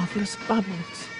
marvelous bubbles.